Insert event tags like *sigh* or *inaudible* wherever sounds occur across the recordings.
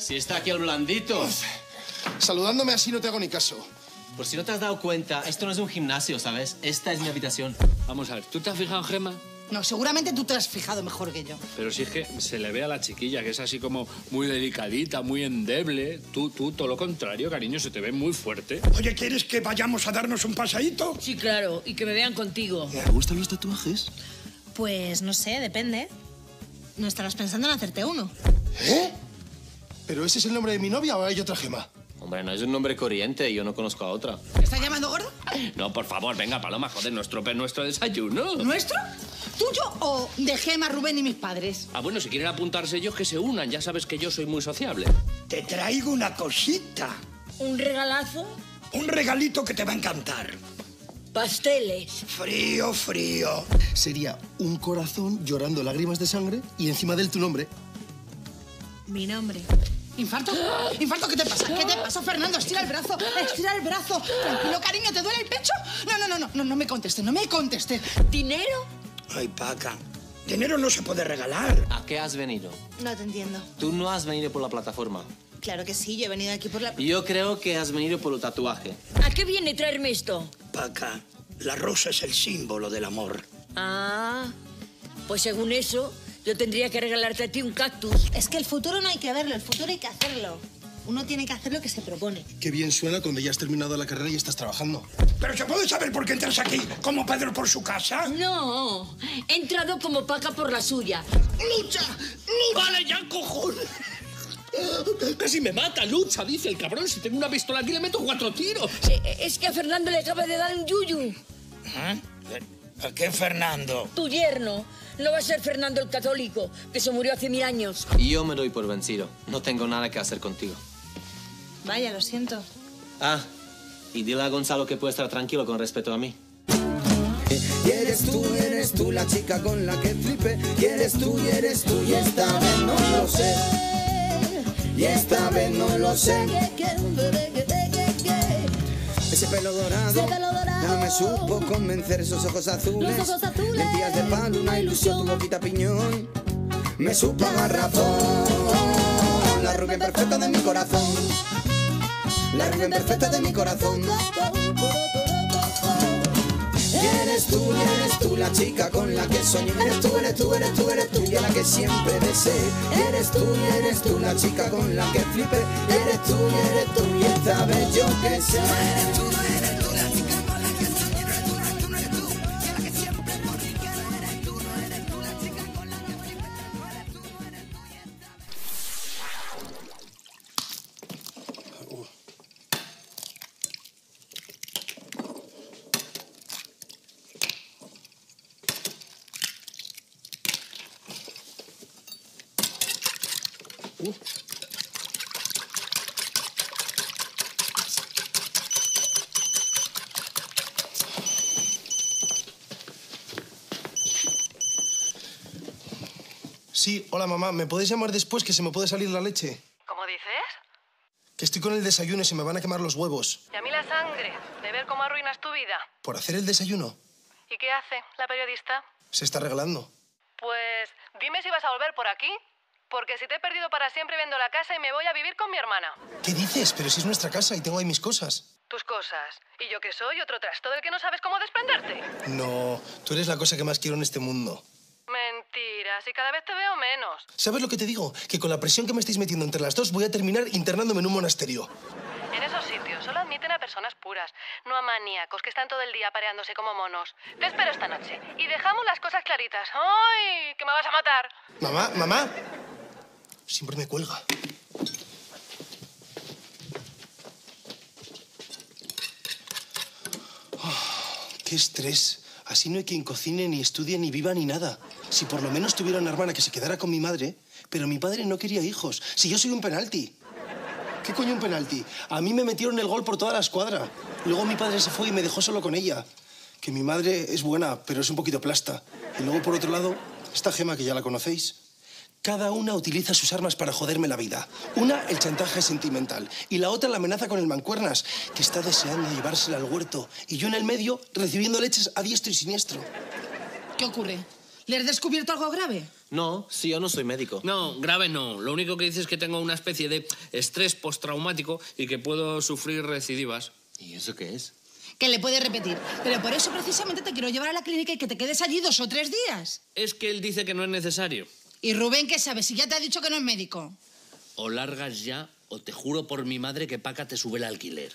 Si está aquí el blandito. Saludándome así no te hago ni caso. Por si no te has dado cuenta, esto no es un gimnasio, ¿sabes? Esta es mi habitación. Vamos a ver, ¿tú te has fijado Gemma? No, seguramente tú te has fijado mejor que yo. Pero si es que se le ve a la chiquilla, que es así como muy delicadita, muy endeble. Tú, tú, todo lo contrario, cariño, se te ve muy fuerte. Oye, ¿quieres que vayamos a darnos un pasadito? Sí, claro, y que me vean contigo. ¿Te gustan los tatuajes? Pues no sé, depende. ¿No estarás pensando en hacerte uno? ¿Eh? ¿Pero ese es el nombre de mi novia o hay otra gema? Hombre, no es un nombre corriente, yo no conozco a otra. ¿Me estás llamando gordo? No, por favor, venga, Paloma, joder, no estropees nuestro desayuno. ¿Nuestro? ¿Tuyo o de Gema, Rubén y mis padres? Ah, bueno, si quieren apuntarse ellos, que se unan. Ya sabes que yo soy muy sociable. Te traigo una cosita. ¿Un regalazo? Un regalito que te va a encantar. Pasteles. Frío, frío. Sería un corazón llorando lágrimas de sangre y encima de él tu nombre. Mi nombre. ¿Infarto? ¿Infarto? ¿Qué te pasa? ¿Qué te pasa, Fernando? Estira el brazo, estira el brazo. Tranquilo, cariño, ¿te duele el pecho? No, no, no, no, no, no me contestes, no me contestes. ¿Dinero? Ay, Paca. Dinero no se puede regalar. ¿A qué has venido? No te entiendo. Tú no has venido por la plataforma. Claro que sí, yo he venido aquí por la... Yo creo que has venido por el tatuaje. ¿A qué viene traerme esto? Paca, la rosa es el símbolo del amor. Ah, pues según eso, yo tendría que regalarte a ti un cactus. Es que el futuro no hay que verlo, el futuro hay que hacerlo. Uno tiene que hacer lo que se propone. Qué bien suena cuando ya has terminado la carrera y estás trabajando. ¿Pero se puede saber por qué entras aquí como Pedro por su casa? No, he entrado como paca por la suya. ¡Lucha! ¡Lucha! ¡Vale, ya, cojones! Casi me mata, lucha, dice el cabrón. Si tengo una pistola aquí le meto cuatro tiros. Es que a Fernando le acaba de dar un yuyu. ¿Eh? ¿A qué Fernando? Tu yerno. No va a ser Fernando el católico, que se murió hace mil años. Y yo me doy por vencido. No tengo nada que hacer contigo. Vaya, lo siento. Ah, y dile a Gonzalo que puede estar tranquilo con respecto a mí. Y eres tú, eres tú la chica con la que flipé. Y eres tú, y eres tú, y esta vez no lo sé. Y esta vez no lo sé. Ese pelo dorado, no me supo convencer esos ojos azules. Lentillas de palo, una ilusión, tu boquita piñón. Me supo garrafón. La rubia perfecta de mi corazón. La rubia perfecta de mi corazón. Eres tú, eres tú la chica con la que soñé. Eres tú, eres tú, eres tú, eres tú y a la que siempre deseé. Eres tú, eres tú la chica con la que flipé. Eres tú, eres tú y esta vez yo que sé. Mamá, ¿me puedes llamar después que se me puede salir la leche? ¿Cómo dices? Que estoy con el desayuno y se me van a quemar los huevos. Y a mí la sangre, de ver cómo arruinas tu vida. ¿Por hacer el desayuno? ¿Y qué hace la periodista? Se está regalando. Pues dime si vas a volver por aquí. Porque si te he perdido para siempre vendo la casa y me voy a vivir con mi hermana. ¿Qué dices? Pero si es nuestra casa y tengo ahí mis cosas. Tus cosas. Y yo que soy otro trasto del que no sabes cómo desprenderte. No, tú eres la cosa que más quiero en este mundo. Mentiras, y cada vez te veo menos. ¿Sabes lo que te digo? Que con la presión que me estáis metiendo entre las dos voy a terminar internándome en un monasterio. En esos sitios solo admiten a personas puras, no a maníacos que están todo el día pareándose como monos. Te espero esta noche y dejamos las cosas claritas. ¡Ay! ¡Que me vas a matar! Mamá, mamá. Siempre me cuelga. Oh, ¡Qué estrés! Así no hay quien cocine, ni estudie, ni viva, ni nada. Si por lo menos tuviera una hermana que se quedara con mi madre, pero mi padre no quería hijos. Si yo soy un penalti. ¿Qué coño un penalti? A mí me metieron el gol por toda la escuadra. Luego mi padre se fue y me dejó solo con ella. Que mi madre es buena, pero es un poquito plasta. Y luego, por otro lado, esta gema que ya la conocéis. Cada una utiliza sus armas para joderme la vida. Una, el chantaje sentimental. Y la otra, la amenaza con el mancuernas, que está deseando llevársela al huerto. Y yo en el medio, recibiendo leches a diestro y siniestro. ¿Qué ocurre? ¿Le has descubierto algo grave? No, si yo no soy médico. No, grave no. Lo único que dice es que tengo una especie de estrés postraumático y que puedo sufrir recidivas. ¿Y eso qué es? Que le puedes repetir. Pero por eso precisamente te quiero llevar a la clínica y que te quedes allí dos o tres días. Es que él dice que no es necesario. ¿Y Rubén qué sabe? Si ya te ha dicho que no es médico. O largas ya, o te juro por mi madre que Paca te sube el alquiler.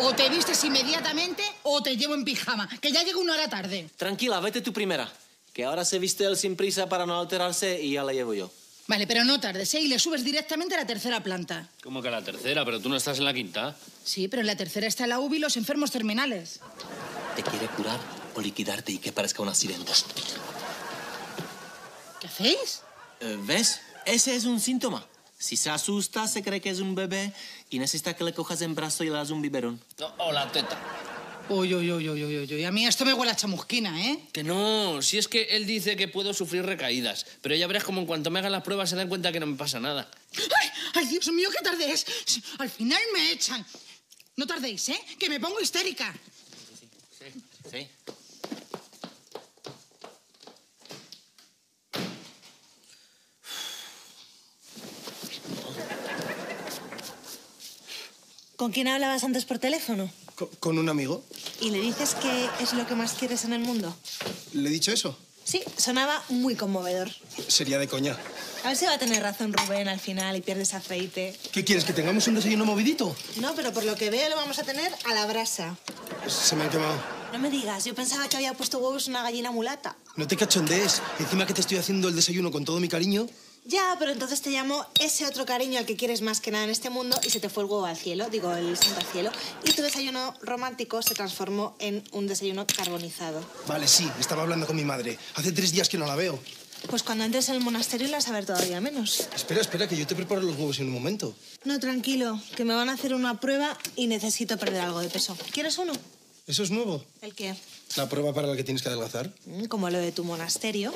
O te vistes inmediatamente o te llevo en pijama, que ya llega una hora tarde. Tranquila, vete tú primera. Que ahora se viste él sin prisa para no alterarse y ya la llevo yo. Vale, pero no tardes, ¿eh? Y le subes directamente a la tercera planta. ¿Cómo que a la tercera? Pero tú no estás en la quinta. Sí, pero en la tercera está la UBI y los enfermos terminales. ¿Te quiere curar o liquidarte y que parezca un accidente? ¿Qué hacéis? Eh, ¿Ves? Ese es un síntoma. Si se asusta, se cree que es un bebé y necesita que le cojas en brazo y le das un biberón. No, o la teta. Uy, uy, uy, uy, uy, uy. A mí esto me huele a chamusquina, ¿eh? Que no, si es que él dice que puedo sufrir recaídas. Pero ya verás como en cuanto me hagan las pruebas se dan cuenta que no me pasa nada. ¡Ay! ¡Ay, Dios mío, qué tarde es! Al final me echan. No tardéis, ¿eh? Que me pongo histérica. Sí. ¿Con quién hablabas antes por teléfono? Co- ¿Con un amigo? ¿Y le dices que es lo que más quieres en el mundo? ¿Le he dicho eso? Sí, sonaba muy conmovedor. Sería de coña. A ver si va a tener razón Rubén al final y pierdes aceite. ¿Qué quieres, que tengamos un desayuno movidito? No, pero por lo que veo lo vamos a tener a la brasa. Se me han quemado. No me digas, yo pensaba que había puesto huevos una gallina mulata. No te cachondees. Encima que te estoy haciendo el desayuno con todo mi cariño. Ya, pero entonces te llamo ese otro cariño al que quieres más que nada en este mundo y se te fue el huevo al cielo, digo, el santo al cielo. Y tu desayuno romántico se transformó en un desayuno carbonizado. Vale, sí, estaba hablando con mi madre. Hace tres días que no la veo. Pues cuando entres en el monasterio la vas a ver todavía menos. Espera, espera, que yo te preparo los huevos en un momento. No, tranquilo, que me van a hacer una prueba y necesito perder algo de peso. ¿Quieres uno? ¿Eso es nuevo? ¿El qué? La prueba para la que tienes que adelgazar. Mm, Como lo de tu monasterio.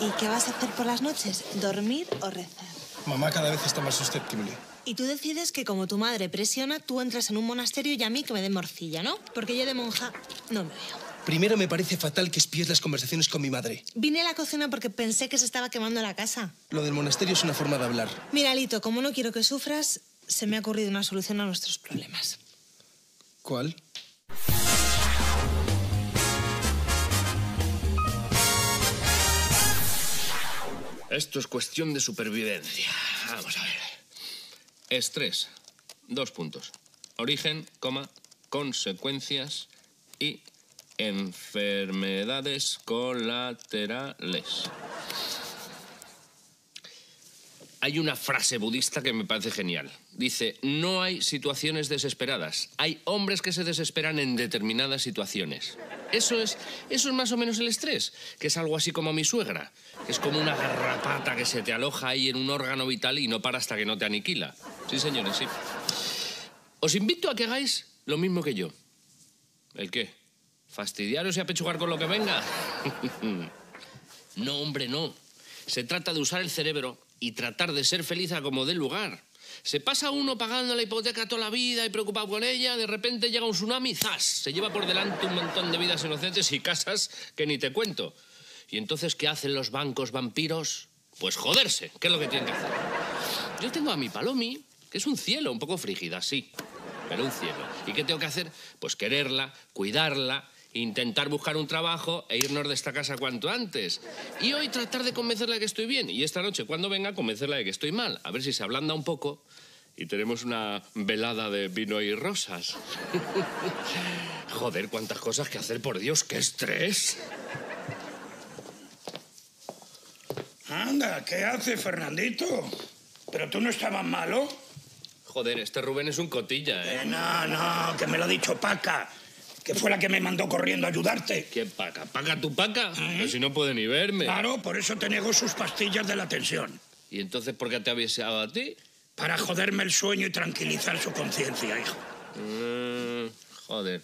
¿Y qué vas a hacer por las noches? ¿Dormir o rezar? Mamá cada vez está más susceptible. Y tú decides que como tu madre presiona, tú entras en un monasterio y a mí que me dé morcilla, ¿no? Porque yo de monja no me veo. Primero me parece fatal que espíes las conversaciones con mi madre. Vine a la cocina porque pensé que se estaba quemando la casa. Lo del monasterio es una forma de hablar. Mira, Lito, como no quiero que sufras, se me ha ocurrido una solución a nuestros problemas. ¿Cuál? Esto es cuestión de supervivencia. Vamos a ver. Estrés. Dos puntos. Origen, coma, consecuencias y enfermedades colaterales. Hay una frase budista que me parece genial. Dice, no hay situaciones desesperadas. Hay hombres que se desesperan en determinadas situaciones. Eso es, eso es más o menos el estrés, que es algo así como mi suegra, que es como una garrapata que se te aloja ahí en un órgano vital y no para hasta que no te aniquila. Sí, señores, sí. Os invito a que hagáis lo mismo que yo. ¿El qué? ¿Fastidiaros y apechugar con lo que venga? *laughs* no, hombre, no. Se trata de usar el cerebro y tratar de ser feliz a como dé lugar. Se pasa uno pagando la hipoteca toda la vida y preocupado con ella, de repente llega un tsunami, ¡zas! Se lleva por delante un montón de vidas inocentes y casas que ni te cuento. ¿Y entonces qué hacen los bancos vampiros? Pues joderse, ¿qué es lo que tienen que hacer? Yo tengo a mi Palomi, que es un cielo, un poco frígida, sí, pero un cielo. ¿Y qué tengo que hacer? Pues quererla, cuidarla, intentar buscar un trabajo e irnos de esta casa cuanto antes. Y hoy tratar de convencerla de que estoy bien. Y esta noche, cuando venga, convencerla de que estoy mal. A ver si se ablanda un poco y tenemos una velada de vino y rosas. *laughs* Joder, cuántas cosas que hacer, por Dios, qué estrés. Anda, ¿qué hace, Fernandito? ¿Pero tú no estabas malo? Joder, este Rubén es un cotilla, ¿eh? Eh, no, no, que me lo ha dicho Paca, que fue la que me mandó corriendo a ayudarte. ¿Quién paca? ¿Paca tu paca? Pero si no puede ni verme. Claro, por eso te negó sus pastillas de la tensión. ¿Y entonces por qué te avisado a ti? Para joderme el sueño y tranquilizar su conciencia, hijo. Mm, joder,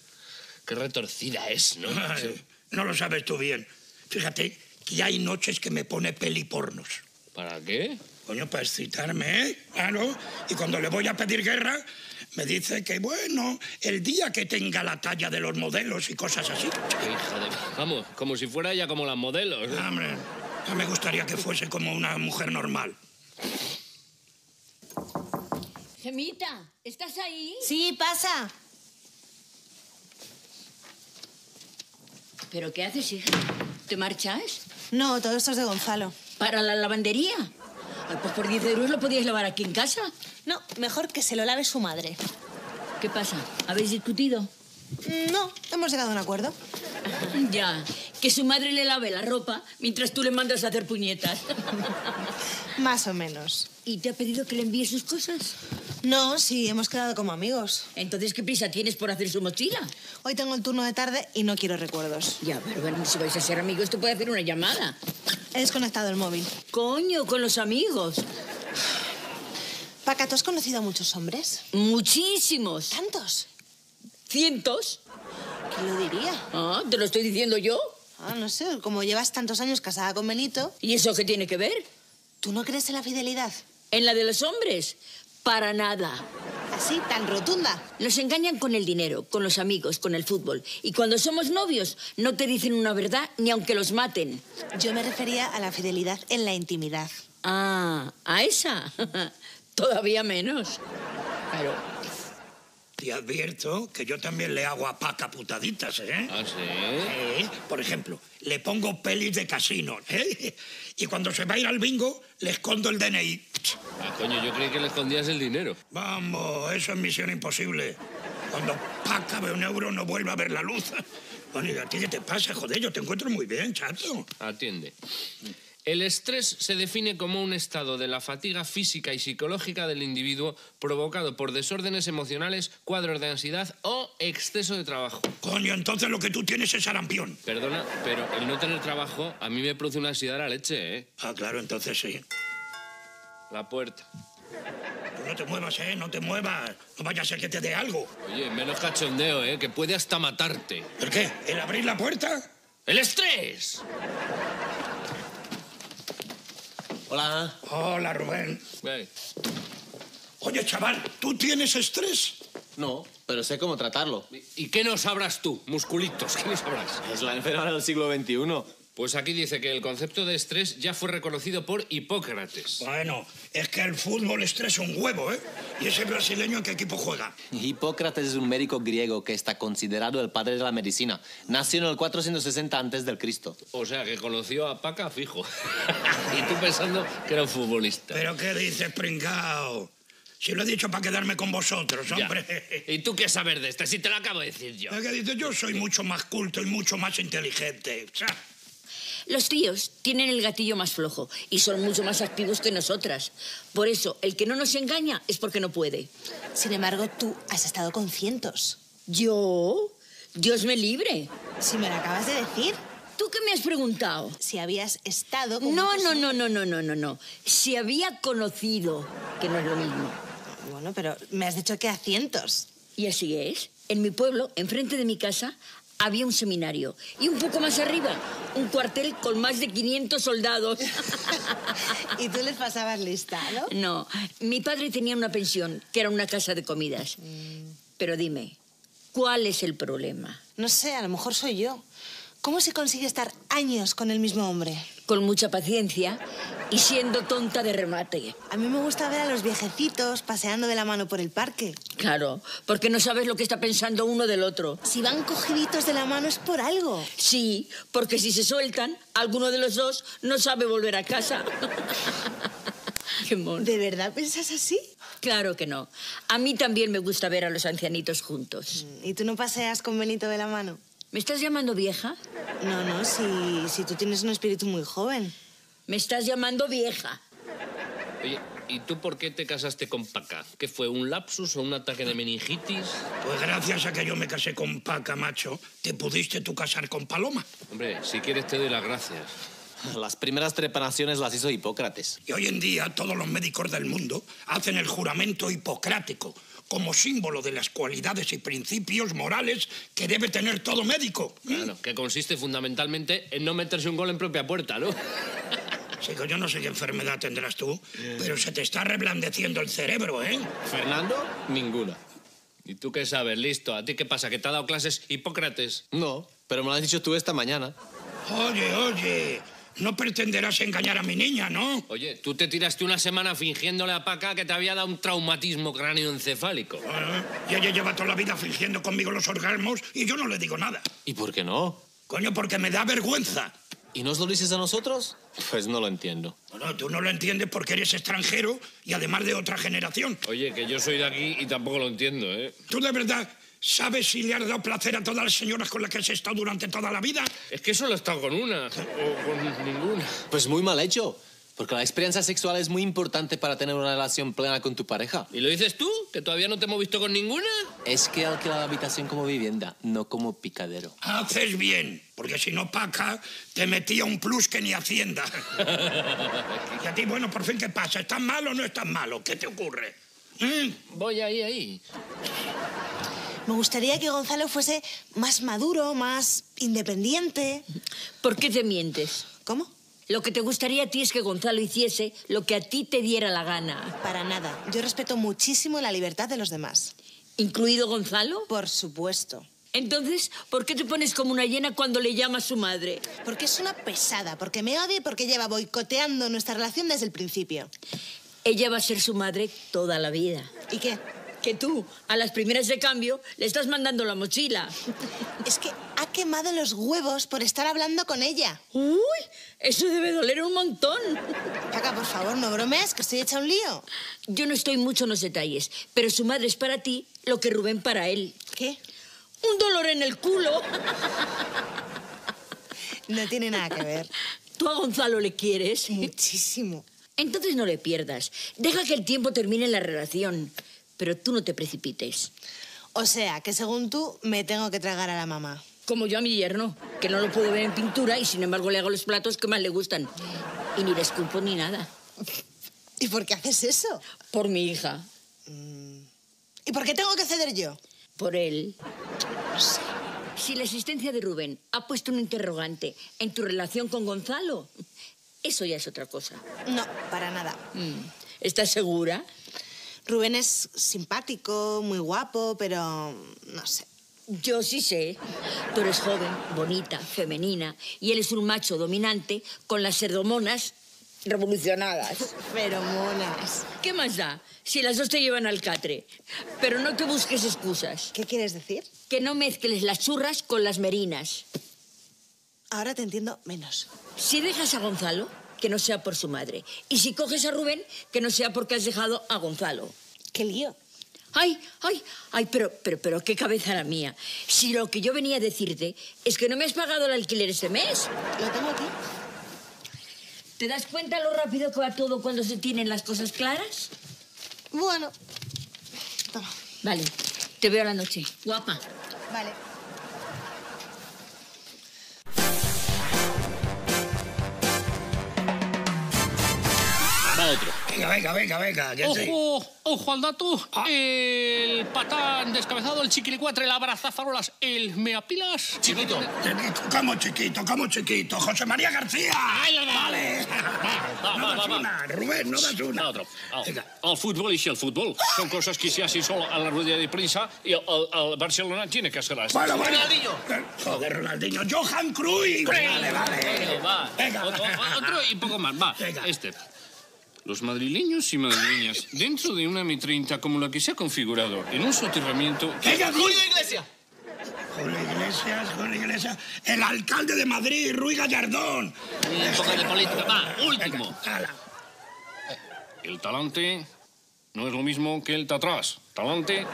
qué retorcida es, ¿no? *laughs* Ay, no lo sabes tú bien. Fíjate que hay noches que me pone pelipornos. ¿Para qué? Coño, para excitarme, ¿eh? Claro. Y cuando le voy a pedir guerra, Me dice que, bueno, el día que tenga la talla de los modelos y cosas así. Hija de... Vamos, como si fuera ella como las modelos. ¿eh? Hombre, ya me gustaría que fuese como una mujer normal. Gemita, ¿estás ahí? Sí, pasa. ¿Pero qué haces, hija? ¿Te marchas? No, todo esto es de Gonzalo. ¿Para la lavandería? Ay, pues por 10 euros lo podías lavar aquí en casa. No, mejor que se lo lave su madre. ¿Qué pasa? ¿Habéis discutido? Mm, No, hemos llegado a un acuerdo. *laughs* Ya, que su madre le lave la ropa mientras tú le mandas a hacer puñetas. *laughs* Más o menos. ¿Y te ha pedido que le envíe sus cosas? No, sí, hemos quedado como amigos. Entonces, ¿qué prisa tienes por hacer su mochila? Hoy tengo el turno de tarde y no quiero recuerdos. Ya, pero bueno, si vais a ser amigos, te puede hacer una llamada. He desconectado el móvil. Coño, con los amigos. Paca, ¿tú has conocido a muchos hombres? Muchísimos. ¿Tantos? ¿Cientos? ¿Quién lo diría? Ah, ¿te lo estoy diciendo yo? Ah, no sé, como llevas tantos años casada con Benito, ¿Y eso qué tiene que ver? ¿tú no crees en la fidelidad? ¿En la de los hombres? Para nada. Así, tan rotunda. Nos engañan con el dinero, con los amigos, con el fútbol. Y cuando somos novios, no te dicen una verdad ni aunque los maten. Yo me refería a la fidelidad en la intimidad. Ah, ¿a esa? *laughs* Todavía menos. Pero, Te advierto que yo también le hago a Paca putaditas, ¿eh? ¿Ah, sí? Eh, Por ejemplo, le pongo pelis de casino, ¿eh? Y cuando se va a ir al bingo, le escondo el DNI. Ah, coño, yo creí que le escondías el dinero. Vamos, eso es misión imposible. Cuando Paca ve un euro, no vuelve a ver la luz. Bueno, ¿y a ti qué te pasa? Joder, yo te encuentro muy bien, chato. Atiende. El estrés se define como un estado de la fatiga física y psicológica del individuo provocado por desórdenes emocionales, cuadros de ansiedad o exceso de trabajo. Coño, entonces lo que tú tienes es sarampión. Perdona, pero el no tener trabajo a mí me produce una ansiedad a la leche, ¿eh? Ah, claro, entonces sí. La puerta. No te muevas, ¿eh? No te muevas. No vaya a ser que te dé algo. Oye, menos cachondeo, ¿eh? Que puede hasta matarte. ¿El qué? ¿El abrir la puerta? ¡El estrés! Hola. Hola, Rubén. Ey, Oye, chaval, ¿tú tienes estrés? No, pero sé cómo tratarlo. ¿Y qué no sabrás tú, musculitos? ¿Qué no sabrás? Es la enfermera del siglo XXI. Pues aquí dice que el concepto de estrés ya fue reconocido por Hipócrates. Bueno, es que el fútbol estresa un huevo, ¿eh? ¿Y ese brasileño en qué equipo juega? Hipócrates es un médico griego que está considerado el padre de la medicina. Nació en el 460 antes del Cristo. O sea, que conoció a Paca fijo. *laughs* y tú pensando que era un futbolista. ¿Pero qué dices, pringao? Si lo he dicho para quedarme con vosotros, Ya. hombre. ¿Y tú qué sabes de este? Si te lo acabo de decir yo. ¿Qué dices? Yo soy mucho más culto y mucho más inteligente. O sea, los tíos tienen el gatillo más flojo y son mucho más activos que nosotras. Por eso, el que no nos engaña es porque no puede. Sin embargo, tú has estado con cientos. ¿Yo? Dios me libre. Si me lo acabas de decir, ¿Tú qué me has preguntado? si habías estado con No, no, no, no, no, no, no, no. Si había conocido, que no es lo mismo. Bueno, pero me has dicho que a cientos. Y así es. En mi pueblo, enfrente de mi casa, había un seminario. Y un poco más arriba, un cuartel con más de 500 soldados. *laughs* y tú les pasabas lista, ¿no? No, mi padre tenía una pensión, que era una casa de comidas. Pero dime, ¿cuál es el problema? No sé, a lo mejor soy yo. ¿Cómo se consigue estar años con el mismo hombre? Con mucha paciencia y siendo tonta de remate. A mí me gusta ver a los viejecitos paseando de la mano por el parque. Claro, porque no sabes lo que está pensando uno del otro. Si van cogiditos de la mano es por algo. Sí, porque si se sueltan, alguno de los dos no sabe volver a casa. *laughs* Qué mono. ¿De verdad piensas así? Claro que no. A mí también me gusta ver a los ancianitos juntos. ¿Y tú no paseas con Benito de la mano? ¿Me estás llamando vieja? No, no, si, si tú tienes un espíritu muy joven. Me estás llamando vieja. Oye, ¿y tú por qué te casaste con Paca? ¿Qué fue, un lapsus o un ataque de meningitis? pues gracias a que yo me casé con Paca, macho, te pudiste tú casar con Paloma. Hombre, si quieres te doy las gracias. Las primeras trepanaciones las hizo Hipócrates. Y hoy en día todos los médicos del mundo hacen el juramento hipocrático como símbolo de las cualidades y principios morales que debe tener todo médico. Claro, que consiste fundamentalmente en no meterse un gol en propia puerta, ¿no? *laughs* Chico, yo no sé qué enfermedad tendrás tú, pero se te está reblandeciendo el cerebro, ¿eh? Fernando, ninguna. ¿Y tú qué sabes? Listo. ¿A ti qué pasa? ¿Que te ha dado clases Hipócrates? No, pero me lo has dicho tú esta mañana. Oye, oye, no pretenderás engañar a mi niña, ¿no? Oye, tú te tiraste una semana fingiéndole a Paca que te había dado un traumatismo cráneoencefálico. Ah, y ella lleva toda la vida fingiendo conmigo los orgasmos y yo no le digo nada. ¿Y por qué no? Coño, porque me da vergüenza. ¿Y nos lo dices a nosotros? Pues no lo entiendo. No, tú no lo entiendes porque eres extranjero y además de otra generación. Oye, que yo soy de aquí y tampoco lo entiendo, ¿eh? ¿Tú de verdad sabes si le has dado placer a todas las señoras con las que has estado durante toda la vida? Es que solo he estado con una, o con ninguna. Pues muy mal hecho. Porque la experiencia sexual es muy importante para tener una relación plena con tu pareja. ¿Y lo dices tú? ¿Que todavía no te hemos visto con ninguna? Es que alquila la habitación como vivienda, no como picadero. Haces bien, porque si no, Paca te metía un plus que ni Hacienda. *laughs* y a ti, bueno, por fin, ¿qué pasa? ¿Estás malo o no estás malo? ¿Qué te ocurre? ¿Eh? Voy ahí, ahí. Me gustaría que Gonzalo fuese más maduro, más independiente. ¿Por qué te mientes? ¿Cómo? Lo que te gustaría a ti es que Gonzalo hiciese lo que a ti te diera la gana. Para nada. Yo respeto muchísimo la libertad de los demás. ¿Incluido Gonzalo? Por supuesto. Entonces, ¿por qué te pones como una hiena cuando le llama a su madre? Porque es una pesada, porque me odia y porque lleva boicoteando nuestra relación desde el principio. Ella va a ser su madre toda la vida. ¿Y qué? Que tú, a las primeras de cambio, le estás mandando la mochila. Es que ha quemado los huevos por estar hablando con ella. Uy, eso debe doler un montón. Paca, por favor, no bromees, que estoy hecha un lío. Yo no estoy mucho en los detalles, pero su madre es para ti lo que Rubén para él. ¿Qué? Un dolor en el culo. No tiene nada que ver. ¿Tú a Gonzalo le quieres? Muchísimo. Entonces no le pierdas. Deja que el tiempo termine la relación. Pero tú no te precipites. O sea, que según tú, me tengo que tragar a la mamá. Como yo a mi yerno, que no lo puedo ver en pintura y sin embargo le hago los platos que más le gustan. Y ni le esculpo ni nada. *laughs* ¿Y por qué haces eso? Por mi hija. ¿Y por qué tengo que ceder yo? Por él. Si la existencia de Rubén ha puesto un interrogante en tu relación con Gonzalo, eso ya es otra cosa. No, para nada. Mm. ¿Estás segura? Rubén es simpático, muy guapo, pero no sé. Yo sí sé. Tú eres joven, bonita, femenina, y él es un macho dominante con las serdomonas revolucionadas. *laughs* Feromonas. ¿Qué más da? Si las dos te llevan al catre. Pero no te busques excusas. ¿Qué quieres decir? Que no mezcles las churras con las merinas. Ahora te entiendo menos. Si dejas a Gonzalo, que no sea por su madre. Y si coges a Rubén, que no sea porque has dejado a Gonzalo. ¿Qué lío? Ay, ay, ay, pero, pero, pero, qué cabeza la mía. Si lo que yo venía a decirte es que no me has pagado el alquiler este mes. Lo tengo aquí. ¿Te das cuenta lo rápido que va todo cuando se tienen las cosas claras? Bueno. Toma. Vale, te veo a la noche. Guapa. Vale. Venga, venga, venga, venga. Ojo, ojo al dato. El patán descabezado, el chiquilicuatre, el abrazafarolas, el meapilas. Chiquito. Chiquito, ¿Cómo chiquito? ¿Cómo chiquito? ¡José María García! ¡Vale! Va, No va, das va, una, Rubén, no das una. Otro. Venga. al fútbol y si el fútbol son cosas que se hacen solo a la rueda de prensa y el, el- el Barcelona tiene que hacer así. Bueno, bueno. Ronaldinho. Joder, Ronaldinho. Johan Cruyff. Vale, vale. Va, Venga. otro, otro y poco más. Va, Venga. este. Los madrileños y madrileñas, dentro de una M30 como la que se ha configurado en un soterramiento... Venga, Julio Iglesia. Julio Iglesias, Julio Iglesias. El alcalde de Madrid, Ruy Gallardón. Un poco de política. Va, último. El talante no es lo mismo que el tatrás. Talante,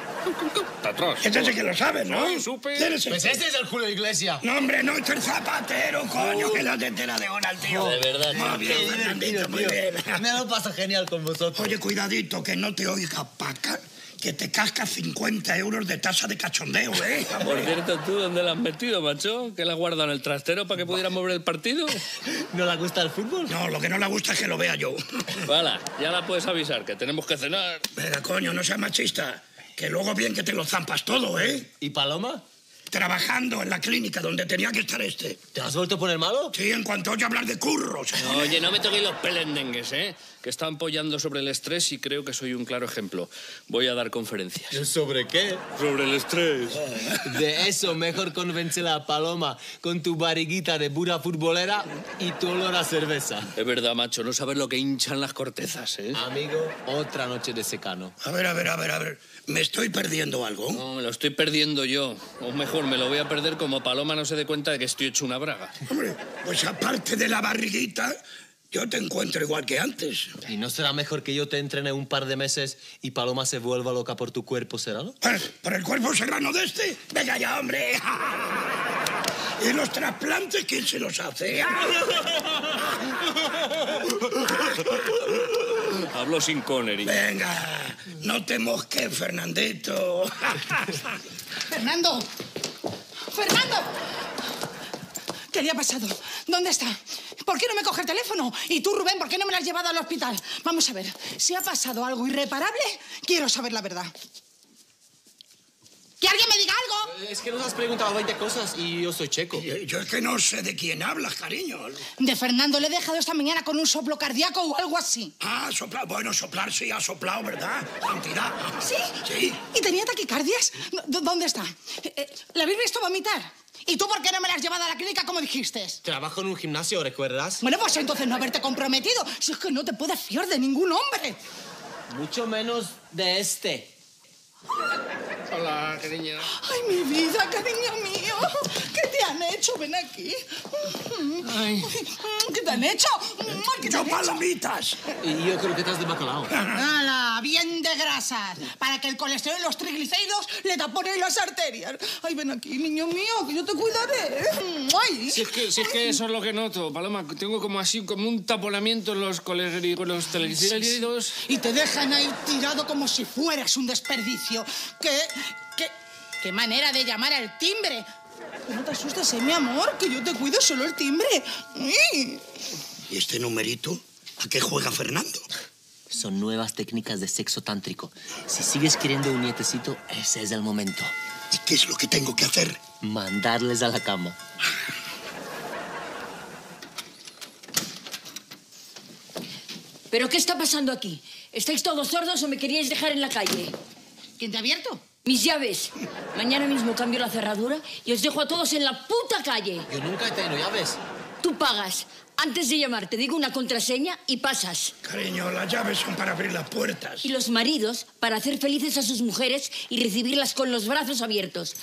tatrás. Ese sí que lo sabes, ¿no? Sí, supe. ¿Quién es Pues este es el Julio Iglesia. No, hombre, no, este es el zapatero, coño, que la te entera de hora el tío. De verdad, Muy bien, Fernandito, muy bien. Me lo paso genial con vosotros. Oye, cuidadito, que no te oiga Paca, que te casca 50 euros de tasa de cachondeo, ¿eh? *laughs* Por cierto, ¿tú dónde la has metido, macho? ¿Que la has guardado en el trastero para que pudiera mover el partido? *laughs* ¿No le gusta el fútbol? No, lo que no le gusta es que lo vea yo. *laughs* Vala, ya la puedes avisar, que tenemos que cenar. Venga, coño, no seas machista. Que luego bien que te lo zampas todo, ¿eh? ¿Y Paloma? Trabajando en la clínica donde tenía que estar este. ¿Te has vuelto a poner malo? Sí, en cuanto oye hablar de curros. Oye, no me toquéis los pelendengues, ¿eh? que está ampollando sobre el estrés y creo que soy un claro ejemplo. Voy a dar conferencias. ¿Sobre qué? Sobre el estrés. *laughs* De eso mejor convence a Paloma con tu barriguita de pura futbolera y tu olor a cerveza. Es verdad, macho, no sabes lo que hinchan las cortezas, ¿eh? Amigo, otra noche de secano. A ver, a ver, a ver, a ver. ¿Me estoy perdiendo algo? No, me lo estoy perdiendo yo. O mejor, me lo voy a perder como Paloma no se dé cuenta de que estoy hecho una braga. Hombre, pues aparte de la barriguita, yo te encuentro igual que antes. ¿Y no será mejor que yo te entrene un par de meses y Paloma se vuelva loca por tu cuerpo serrano? Pues, ¿Por el cuerpo serrano de este? Venga ya, hombre. *laughs* ¿Y los trasplantes quién se los hace? *laughs* Hablo sin Connery. Venga, no te mosques, Fernandito. *laughs* ¡Fernando! ¡Fernando! ¿Qué le ha pasado? ¿Dónde está? ¿Por qué no me coge el teléfono? Y tú, Rubén, ¿por qué no me lo has llevado al hospital? Vamos a ver, si ha pasado algo irreparable, quiero saber la verdad. ¡Que alguien me diga algo! Es que nos has preguntado 20 cosas y yo soy checo. Yo, yo es que no sé de quién hablas, cariño. De Fernando le he dejado esta mañana con un soplo cardíaco o algo así. Ah, soplar. Bueno, soplar sí ha soplado, ¿verdad? Cantidad. ¿Sí? Sí. ¿Y tenía taquicardias? ¿Dónde está? Eh, eh, ¿Le habéis visto vomitar? ¿Y tú por qué no me la has llevado a la clínica como dijiste? Trabajo en un gimnasio, ¿recuerdas? Bueno, pues entonces no haberte comprometido. Si es que no te puedes fiar de ningún hombre. Mucho menos de este. Hola, cariño. Ay, mi vida, cariño mío. ¿Qué te han hecho? Ven aquí. Ay. ¿Qué te han hecho? ¿Qué te Yo han hecho? palomitas. Y yo creo que estás de bacalao. ¡Hala! Bien de grasas. Para que el colesterol y los triglicéridos le taponen las arterias. Ay, ven aquí, niño mío, que yo te cuidaré. Ay. Si es, que, si es que eso es lo que noto, Paloma. Tengo como así, como un taponamiento en los, colegri- con los triglicéridos. Y te dejan ahí tirado como si fueras un desperdicio. ¿Qué? ¿Qué? ¿Qué manera de llamar al timbre? Que no te asustes, eh, mi amor, que yo te cuido solo el timbre. ¿Y este numerito? ¿A qué juega Fernando? Son nuevas técnicas de sexo tántrico. Si sigues queriendo un nietecito, ese es el momento. ¿Y qué es lo que tengo que hacer? Mandarles a la cama. ¿Pero qué está pasando aquí? ¿Estáis todos sordos o me queríais dejar en la calle? ¿Quién te ha abierto? Mis llaves. Mañana mismo cambio la cerradura y os dejo a todos en la puta calle. Yo nunca he tenido llaves. Tú pagas. Antes de llamar te digo una contraseña y pasas. Cariño, las llaves son para abrir las puertas. Y los maridos para hacer felices a sus mujeres y recibirlas con los brazos abiertos.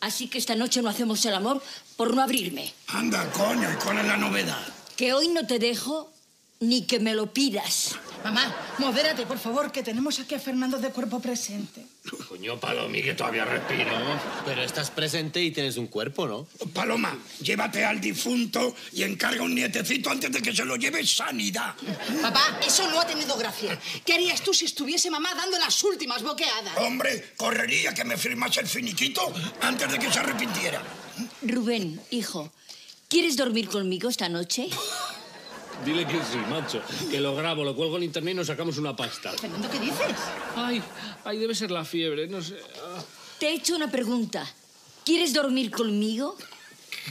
Así que esta noche no hacemos el amor por no abrirme. Anda, coño, ¿y cuál es la novedad? Que hoy no te dejo ni que me lo pidas. Mamá, modérate, por favor, que tenemos aquí a Fernando de cuerpo presente. Coño, Palomi, que todavía respiro. Pero estás presente y tienes un cuerpo, ¿no? Paloma, llévate al difunto y encarga un nietecito antes de que se lo lleve sanidad. Papá, eso no ha tenido gracia. ¿Qué harías tú si estuviese mamá dando las últimas boqueadas? Hombre, correría que me firmase el finiquito antes de que se arrepintiera. Rubén, hijo, ¿quieres dormir conmigo esta noche? Dile que sí, macho. Que lo grabo, lo cuelgo en internet y nos sacamos una pasta. Fernando, ¿qué dices? Ay, ay, debe ser la fiebre, no sé. Ah. Te he hecho una pregunta. ¿Quieres dormir conmigo?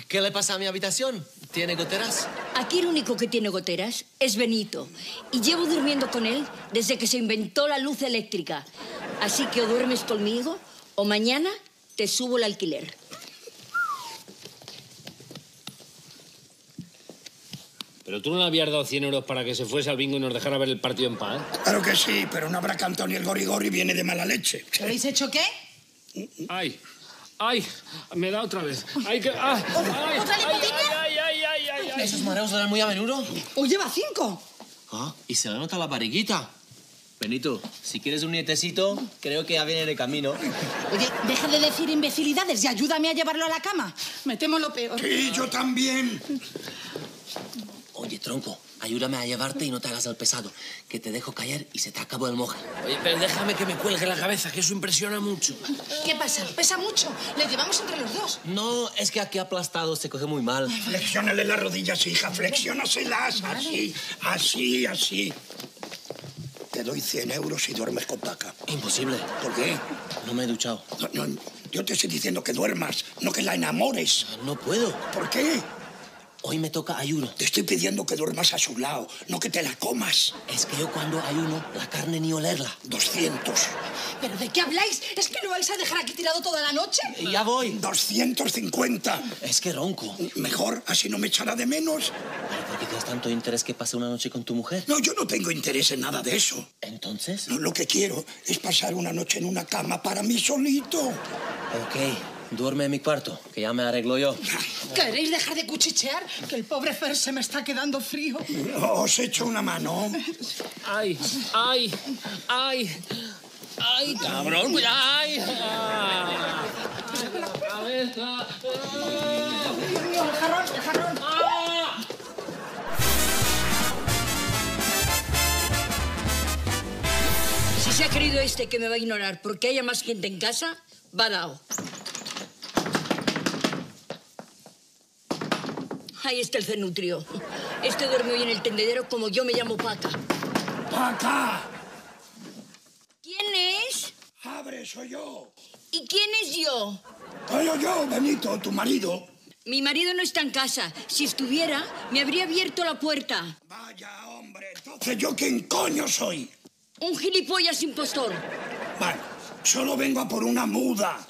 ¿Qué le pasa a mi habitación? ¿Tiene goteras? Aquí el único que tiene goteras es Benito. Y llevo durmiendo con él desde que se inventó la luz eléctrica. Así que o duermes conmigo o mañana te subo el alquiler. Pero tú no le habías dado 100 euros para que se fuese al bingo y nos dejara ver el partido en paz. Claro que sí, pero no habrá cantado ni el gorigori viene de mala leche. ¿Lo habéis hecho qué? Ay, ay, me da otra vez. Ay, que, ay, ay, ¿Otra ay, ay, ay, ay, ay, ay. ¿Esos mareos dan muy a menudo? ¿O lleva cinco? Ah, y se le nota la barriguita. Benito, si quieres un nietecito, creo que ya viene de camino. Oye, deja de decir imbecilidades y ayúdame a llevarlo a la cama. Me temo lo peor. Sí, yo también. Oye, tronco, ayúdame a llevarte y no te hagas el pesado, que te dejo caer y se te acabó el moje. Oye, pero déjame que me cuelgue la cabeza, que eso impresiona mucho. ¿Qué pasa? Pesa mucho. Le llevamos entre los dos. No, es que aquí aplastado se coge muy mal. Flexiónale las rodillas, hija, flexiónaselas. Así, así, así. Te doy 100 euros si duermes con Paca. Imposible. ¿Por qué? No me he duchado. No, no, yo te estoy diciendo que duermas, no que la enamores. No puedo. ¿Por qué? Hoy me toca ayuno. Te estoy pidiendo que duermas a su lado, no que te la comas. Es que yo cuando ayuno, la carne ni olerla. 200. ¿Pero de qué habláis? ¿Es que lo vais a dejar aquí tirado toda la noche? Ya voy. 250. Es que ronco. Mejor, así no me echará de menos. ¿Por qué tienes tanto interés que pase una noche con tu mujer? No, yo no tengo interés en nada de eso. ¿Entonces? No, lo que quiero es pasar una noche en una cama para mí solito. Ok, duerme en mi cuarto, que ya me arreglo yo. ¿Queréis dejar de cuchichear? Que el pobre Fer se me está quedando frío. Os echo una mano. ¡Ay! ¡Ay! ¡Ay! ¡Ay, cabrón! ¡Ay! ¡Ah! ¡La cabeza! El jarrón, el jarrón. ¡Ah! Si se ha creído este que me va a ignorar porque haya más gente en casa, va dao. Ahí está el cenutrio. Este duerme hoy en el tendedero como yo me llamo Paca. ¡Paca! ¿Quién es? ¡Abre, soy yo! ¿Y quién es yo? Soy yo, Benito, tu marido. Mi marido no está en casa. Si estuviera, me habría abierto la puerta. Vaya, hombre, entonces yo quién coño soy. Un gilipollas impostor. Bueno, solo vengo a por una muda.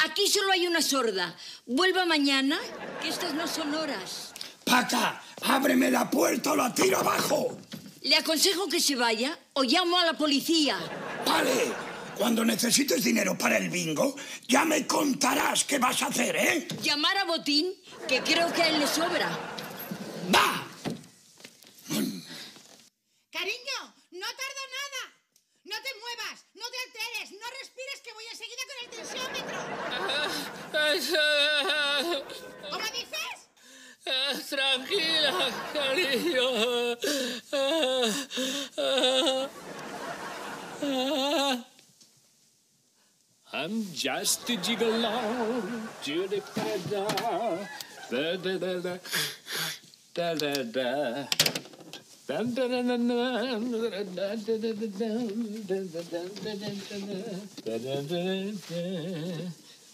Aquí solo hay una sorda. Vuelva mañana, que estas no son horas. Paca, ábreme la puerta o la tiro abajo. Le aconsejo que se vaya o llamo a la policía. Vale, cuando necesites dinero para el bingo, ya me contarás qué vas a hacer, ¿eh? Llamar a Botín, que creo que a él le sobra. ¡Va! Cariño, no tardo nada. No te muevas, no te alteres, no I'm just a gigolo, Judy da da da da da da da da da da da da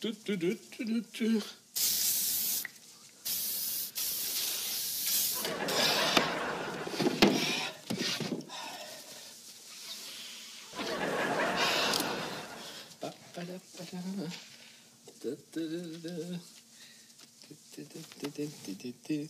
Do-do-do-do-do-do. été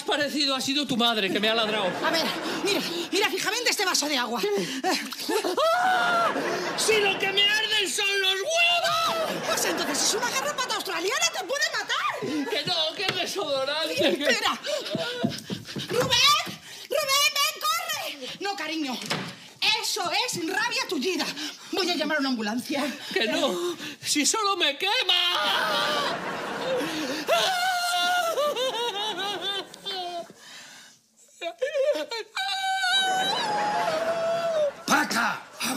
más parecido ha sido tu madre, que me ha ladrado. A ver, mira, mira fijamente este vaso de agua. ¡Si lo que me arden son los huevos! Pues entonces es una garrapata australiana, te puede matar. Que no, que es desodorante. que- Espera. ¡Rubén! ¡Rubén, ven, corre! No, cariño. Eso es rabia tullida. Voy a llamar a una ambulancia. Que no, si solo me quema.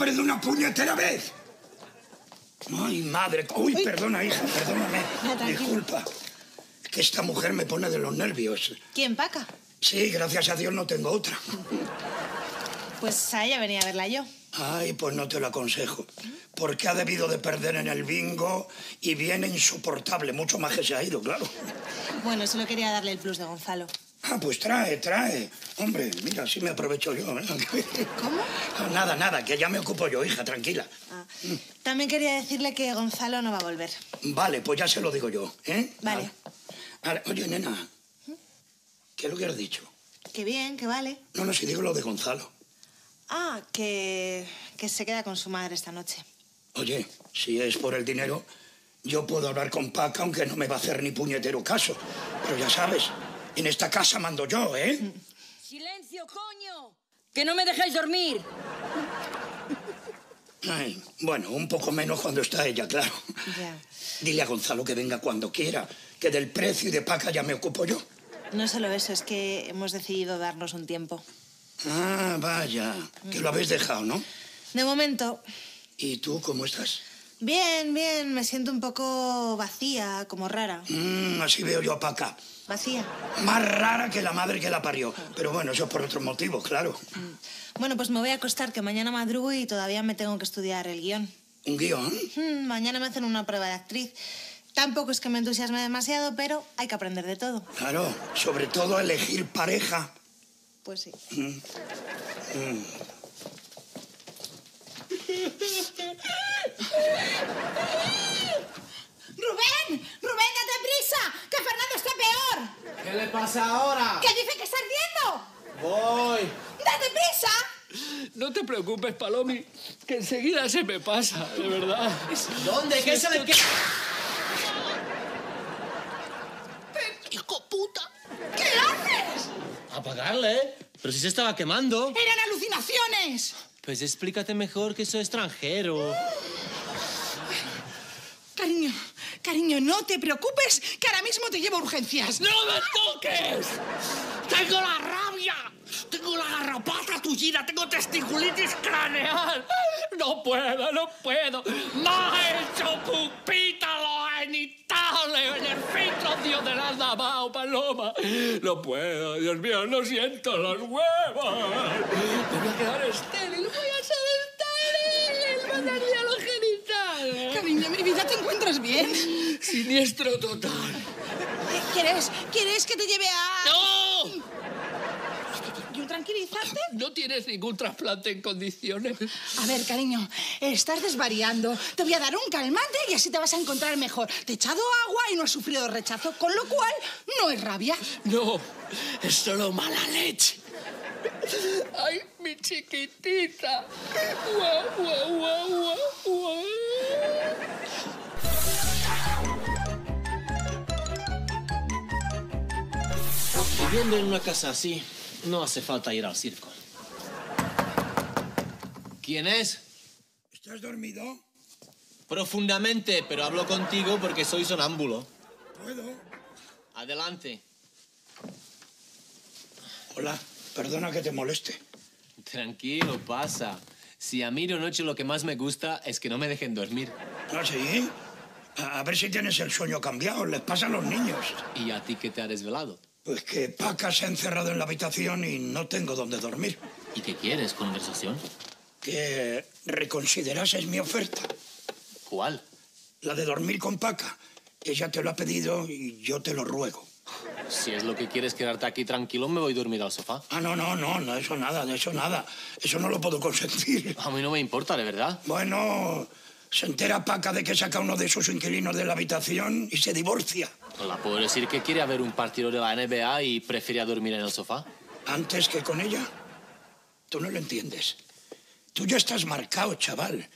¡Abre de una puñetera vez! ¡Ay, madre! ¡Uy, perdona, hija! Perdóname. No. Disculpa. Es que esta mujer me pone de los nervios. ¿Quién, Paca? Sí, gracias a Dios no tengo otra. Pues a ella venía a verla yo. Ay, pues no te lo aconsejo. Porque ha debido de perder en el bingo y viene insoportable. Mucho más que se ha ido, claro. Bueno, solo quería darle el plus de Gonzalo. Ah, pues trae, trae. Hombre, mira, así me aprovecho yo. ¿eh? *laughs* ¿Cómo? Ah, Nada, nada, que ya me ocupo yo, hija, tranquila. Ah, También quería decirle que Gonzalo no va a volver. Vale, pues ya se lo digo yo, ¿eh? Vale. Vale, Oye, nena, ¿qué es lo que has dicho? Que bien, que vale. No, no, si digo lo de Gonzalo. Ah, que, que se queda con su madre esta noche. Oye, si es por el dinero, yo puedo hablar con Paca, aunque no me va a hacer ni puñetero caso. Pero ya sabes, en esta casa mando yo, ¿eh? ¡Silencio, coño! ¡Que no me dejáis dormir! Ay, bueno, un poco menos cuando está ella, claro. Ya. Dile a Gonzalo que venga cuando quiera, que del precio y de Paca ya me ocupo yo. No solo eso, es que hemos decidido darnos un tiempo. Ah, vaya, que lo habéis dejado, ¿no? De momento, ¿Y tú cómo estás? bien, bien, me siento un poco vacía, como rara. Mm, así veo yo a Paca. Vacía. Más rara que la madre que la parió. Pero bueno, eso por otros motivos, claro. Bueno, pues me voy a acostar, que mañana madrugo y todavía me tengo que estudiar el guion. ¿Un guion? Hmm, mañana me hacen una prueba de actriz. Tampoco es que me entusiasme demasiado, pero hay que aprender de todo. Claro, sobre todo elegir pareja. Pues sí. *laughs* ¡Rubén! ¡Rubén, date prisa! ¡Que Fernando está peor! ¿Qué le pasa ahora? ¡Que dice que está ardiendo! Voy. ¡Date prisa! No te preocupes, Palomi, que enseguida se me pasa, de verdad. ¿Dónde? ¿Qué se le? ¡Hijo puta! ¿Qué haces? Apagarle. Pero si se estaba quemando. ¡Eran alucinaciones! Pues explícate mejor que soy extranjero. Cariño, cariño, no te preocupes, que ahora mismo te llevo urgencias. ¡No me toques! ¡Tengo la rabia! ¡Tengo la garrapata tullida! ¡Tengo testiculitis craneal! ¡No puedo, no puedo! ¡Me ha hecho pupita los genitales en el filtro de la Davao, Paloma! ¡No puedo, Dios mío, no siento los huevos! ¡Me voy a quedar estéril! ¡Voy a ser estéril! ¡Me daría los! Cariño, mi vida, ¿te encuentras bien? Siniestro total. ¿Quieres, ¿Quieres que te lleve a...? ¡No! ¿Yo tranquilizarte? ¿No tienes ningún trasplante en condiciones? A ver, cariño, estás desvariando. Te voy a dar un calmante y así te vas a encontrar mejor. Te he echado agua y no has sufrido rechazo, con lo cual no es rabia. No, es solo mala leche. ¡Ay, mi chiquitita! ¡Guau, guau, guau, guau, guau! Viviendo en una casa así, no hace falta ir al circo. ¿Quién es? ¿Estás dormido? Profundamente, pero hablo contigo porque soy sonámbulo. ¿Puedo? Adelante. Hola, perdona que te moleste. Tranquilo, pasa. Si a mí de noche lo que más me gusta es que no me dejen dormir. ¿Ah, sí? A, a ver si tienes el sueño cambiado. Les pasa a los niños. ¿Y a ti qué te ha desvelado? Pues que Paca se ha encerrado en la habitación y no tengo dónde dormir. ¿Y qué quieres? ¿Conversación? Que reconsiderases mi oferta. ¿Cuál? La de dormir con Paca. Ella te lo ha pedido y yo te lo ruego. Si es lo que quieres quedarte aquí tranquilo, me voy a dormir al sofá. Ah, no, no, no, no, eso nada, de eso nada. Eso no lo puedo consentir. A mí no me importa, de verdad. Bueno, se entera Paca de que saca uno de sus inquilinos de la habitación y se divorcia. ¿La puedo decir que quiere ver un partido de la NBA y prefiere dormir en el sofá? Antes que con ella. Tú no lo entiendes. Tú ya estás marcado, chaval.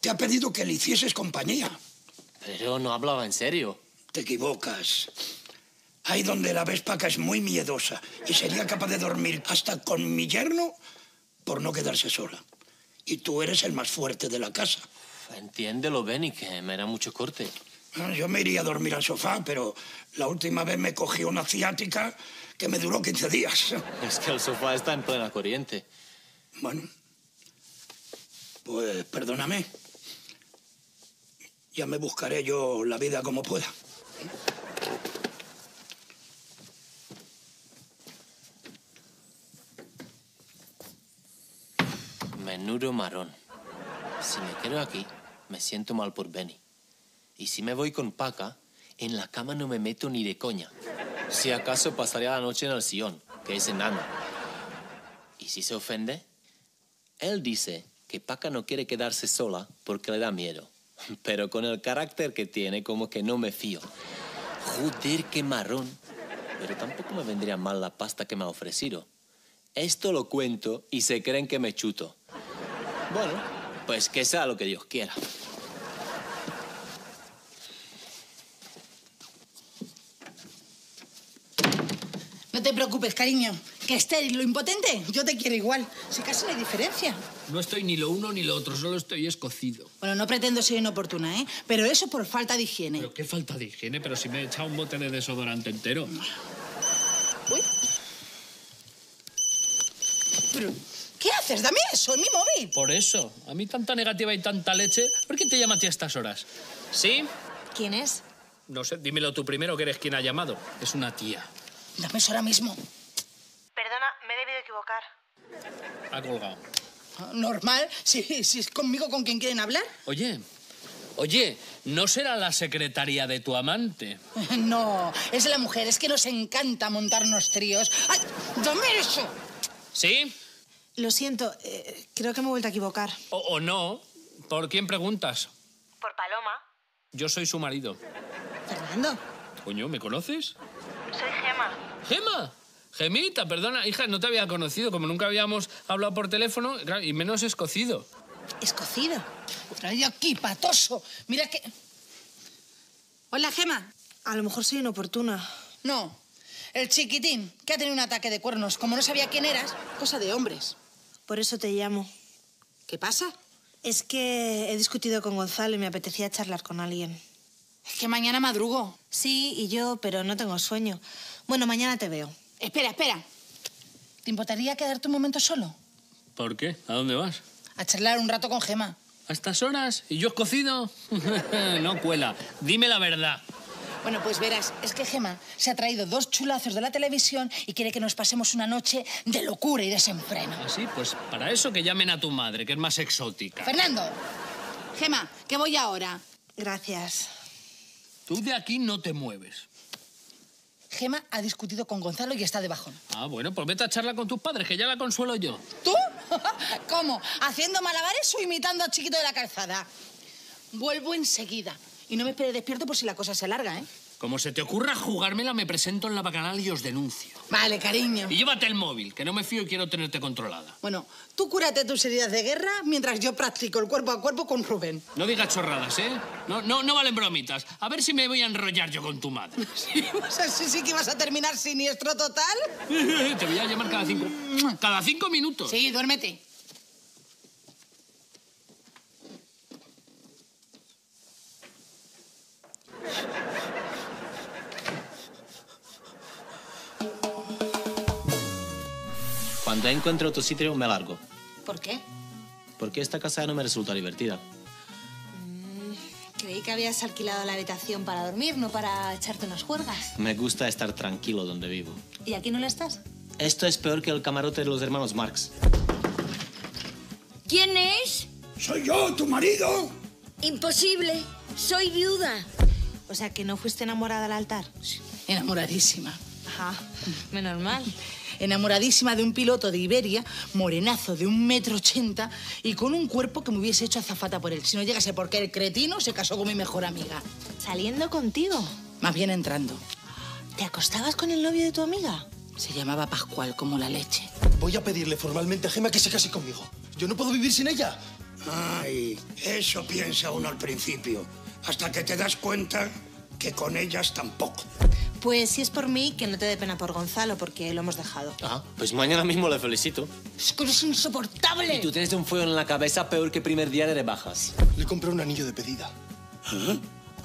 Te ha pedido que le hicieses compañía. Pero no hablaba en serio. Te equivocas. Ahí donde la ves, Paca es muy miedosa y sería capaz de dormir hasta con mi yerno por no quedarse sola. Y tú eres el más fuerte de la casa. Entiéndelo, Benny, que me da mucho corte. Ah, Yo me iría a dormir al sofá, pero la última vez me cogí una ciática que me duró 15 días. *laughs* Es que el sofá está en plena corriente. Bueno, pues perdóname. Ya me buscaré yo la vida como pueda. Marrón. Si me quedo aquí, me siento mal por Benny. Y si me voy con Paca, en la cama no me meto ni de coña. Si acaso pasaría la noche en el sillón, que es enano. ¿Y si se ofende? Él dice que Paca no quiere quedarse sola porque le da miedo. Pero con el carácter que tiene, como que no me fío. Joder, qué marrón. Pero tampoco me vendría mal la pasta que me ha ofrecido. Esto lo cuento y se creen que me chuto. Bueno, pues que sea lo que Dios quiera. No te preocupes, cariño. Que estéril lo impotente, yo te quiero igual. Si casi no hay diferencia. No estoy ni lo uno ni lo otro, solo estoy escocido. Bueno, no pretendo ser inoportuna, ¿eh? Pero eso por falta de higiene. Pero qué falta de higiene, pero si me he echado un bote de desodorante entero. Uy. Pero, ¿qué haces? Dame eso, en mi móvil. Por eso, a mí tanta negativa y tanta leche, ¿por qué te llama a ti a estas horas? ¿Sí? ¿Quién es? No sé, dímelo tú primero, que eres quien ha llamado. Es una tía. Dame eso ahora mismo. Perdona, me he debido equivocar. Ha colgado. Normal, si, si es conmigo con quien quieren hablar. Oye, oye, ¿no será la secretaria de tu amante? *laughs* No, es la mujer, es que nos encanta montarnos tríos. ¡Ay! ¡Dame eso! ¿Sí? Lo siento, eh, creo que me he vuelto a equivocar. O, o no. ¿Por quién preguntas? Por Paloma. Yo soy su marido. Fernando. Coño, ¿me conoces? Soy Gema. Gema. Gemita, perdona, hija, no te había conocido, como nunca habíamos hablado por teléfono, y menos escocido. Escocido. Trae aquí, patoso. Mira que... Hola, Gema. A lo mejor soy inoportuna. No, el chiquitín, que ha tenido un ataque de cuernos. Como no sabía quién eras, cosa de hombres. Por eso te llamo. ¿Qué pasa? Es que he discutido con Gonzalo y me apetecía charlar con alguien. Es que mañana madrugo. Sí, y yo, pero no tengo sueño. Bueno, mañana te veo. Espera, espera. ¿Te importaría quedarte un momento solo? ¿Por qué? ¿A dónde vas? A charlar un rato con Gema. ¿A estas horas? ¿Y yo escocido? *laughs* no cuela. Dime la verdad. Bueno, pues verás, es que Gema se ha traído dos chulazos de la televisión y quiere que nos pasemos una noche de locura y desenfreno. Así, pues para eso que llamen a tu madre, que es más exótica. Fernando, Gema, que voy ahora. Gracias. Tú de aquí no te mueves. Gema ha discutido con Gonzalo y está de bajón. Ah, bueno, pues vete a charlar con tus padres, que ya la consuelo yo. ¿Tú? *laughs* ¿Cómo? ¿Haciendo malabares o imitando a Chiquito de la calzada? Vuelvo enseguida. Y no me espere despierto por si la cosa se alarga, ¿eh? Como se te ocurra jugármela, me presento en la bacanal y os denuncio. Vale, cariño. Y llévate el móvil, que no me fío y quiero tenerte controlada. Bueno, tú cúrate tus heridas de guerra mientras yo practico el cuerpo a cuerpo con Rubén. No digas chorradas, ¿eh? No, no, no valen bromitas. A ver si me voy a enrollar yo con tu madre. *laughs* Sí, pues así sí que vas a terminar siniestro total. *laughs* Te voy a llamar cada cinco... Cada cinco minutos. Sí, duérmete. Cuando encuentro otro sitio, me largo. ¿Por qué? Porque esta casa ya no me resulta divertida. Creí que habías alquilado la habitación para dormir, no para echarte unas juergas. Me gusta estar tranquilo donde vivo. ¿Y aquí no lo estás? Esto es peor que el camarote de los hermanos Marx. ¿Quién es? Soy yo, tu marido. Imposible. Soy viuda. O sea, que no fuiste enamorada al altar. Enamoradísima. Ajá, menos mal. Enamoradísima de un piloto de Iberia, morenazo de un metro ochenta y con un cuerpo que me hubiese hecho azafata por él. Si no llegase porque el cretino se casó con mi mejor amiga. ¿Saliendo contigo? Más bien entrando. ¿Te acostabas con el novio de tu amiga? Se llamaba Pascual, como la leche. Voy a pedirle formalmente a Gema que se case conmigo. Yo no puedo vivir sin ella. Ay, eso piensa uno al principio, hasta que te das cuenta que con ellas tampoco. Pues si es por mí, que no te dé pena por Gonzalo, porque lo hemos dejado. Ah, pues mañana mismo le felicito. Es que eres insoportable. Y tú tienes un fuego en la cabeza peor que primer día de rebajas. Le compré un anillo de pedida. ¿Ah?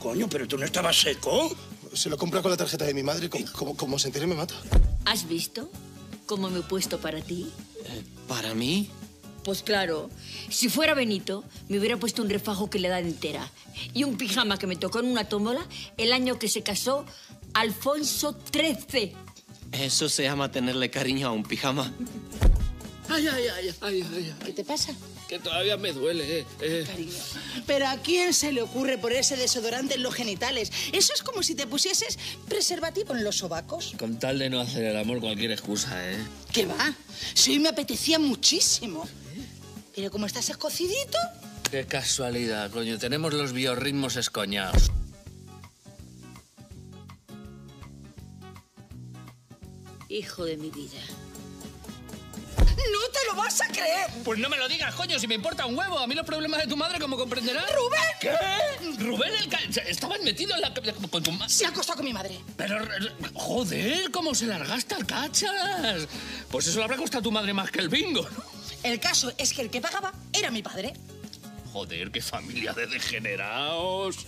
Coño, pero tú no estabas seco. Se lo compra con la tarjeta de mi madre. Como, como, como se entere, me mata. ¿Has visto cómo me he puesto para ti? Eh, ¿Para mí? Pues claro, si fuera Benito, me hubiera puesto un refajo que le da entera y un pijama que me tocó en una tómbola el año que se casó Alfonso XIII. Eso se llama tenerle cariño a un pijama. Ay, ay, ay, ay, ay. ¿Qué te pasa? que todavía me duele. eh. Cariño, pero ¿a quién se le ocurre ponerse desodorante en los genitales? Eso es como si te pusieses preservativo en los sobacos. Con tal de no hacer el amor, cualquier excusa, ¿eh? ¿Qué va? Si hoy me apetecía muchísimo. Pero como estás escocidito, Qué casualidad, coño. Tenemos los biorritmos escoñados. Hijo de mi vida. No te lo vas a creer. Pues no me lo digas, coño, si me importa un huevo. A mí los problemas de tu madre, como comprenderás. ¡Rubén! ¿Qué? Rubén, el ca- estabas metido en la... con tu madre. Se ha acostado con mi madre. Pero, joder, ¿cómo se largaste al cachas? Pues eso le habrá costado a tu madre más que el bingo, ¿no? El caso es que el que pagaba era mi padre. Joder, qué familia de degenerados.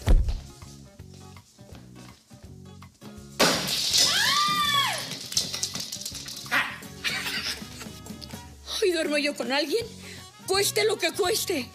Hoy duermo yo con alguien, cueste lo que cueste.